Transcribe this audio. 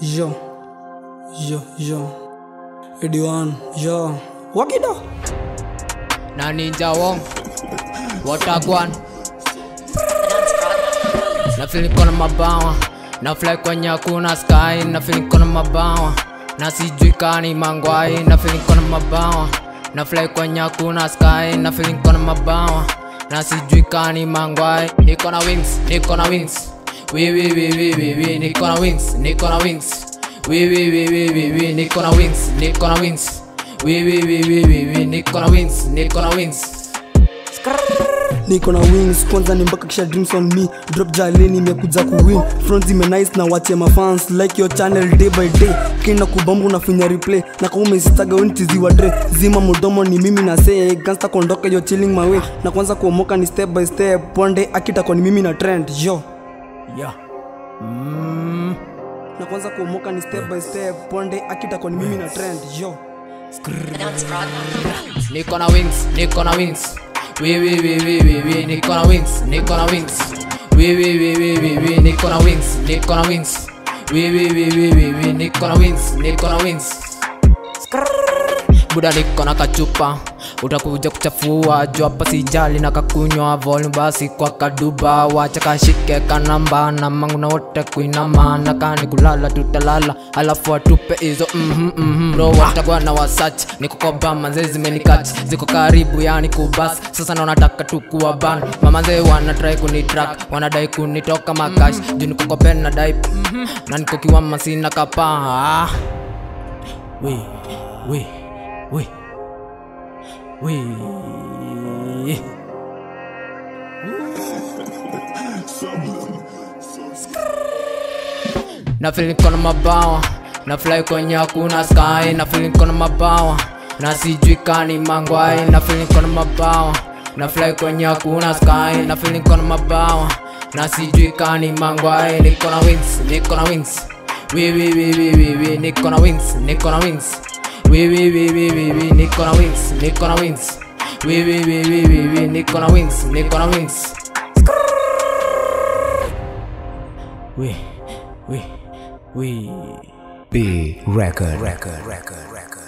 Yo, yo, yo. Ediwan, yo. Wakido. na ninja wong. Watagwan na feel niko na mabawa na fly kwenye hakuna sky. Na feel niko na mabawa na sijui kani mangwai. Na feel niko na mabawa na fly kwenye hakuna sky. Na feel niko na mabawa na sijui kani mangwai. Niko na wings. Niko na wings wi wi wi wi wi wi niko na wings niko wings wi wi wi wi wi wi niko wings niko wings wi wi wi wi wi wi niko wings niko wings niko wings kwanza ni mpaka kisha dreams on me drop jaleni imekuja kuwin front zime nice na wache mafans like your channel day by day kina kubambu na finya replay na kama umesitaga untiziwa dre zima mudomo ni mimi na say gangsta kondoka yo chilling my way na kwanza kuomoka ni step by step ponde akita kwa ni mimi na trend yo yeah. mm. na kwanza kuomoka ni step by step ponde akita kwa ni mimi na trend yo niko na wings niko na wings wi wi wi wi wi wi niko na wings niko na wings wi wi wi wi wi wi niko na wings niko na wings wi wi wi wi wi wi niko na wings niko na wings buda niko na kachupa utakuja kuchafua jua hapa sijali na kakunywa volume basi kwa kaduba. Wacha kashike kanamba na mangu na wote kuinama. Na kani kulala tutalala alafu atupe hizo mhm mhm. Bro watakuwa na wasach niko kwa bama zee zimenikach ziko karibu yani kubas sasa na nataka tu kuwa ban. Mama ze wana try kuni track wanadai kunitoka makash. Juu niko juni pen na dai na niko kiwama sina kapa. Ah. we we we we na feeling kona mabawa na fly kwenye hakuna sky. Na feeling kona mabawa na sijui kani mangwai. Na feeling kona mabawa na fly kwenye hakuna sky. Na feeling kona mabawa na sijui kani mangwai. Niko na wings niko na wings. Wi wi wi wi wi wi niko na wings niko na wings wi wi wi wi wi wi niko na wings niko na wings wi wi wi wi wi wi niko na wings niko na wings we we we B record record record record